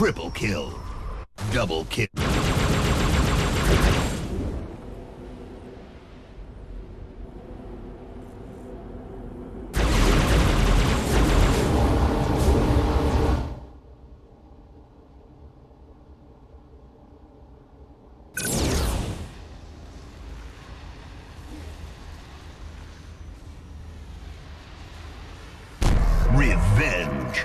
Triple kill. Double kill. Revenge.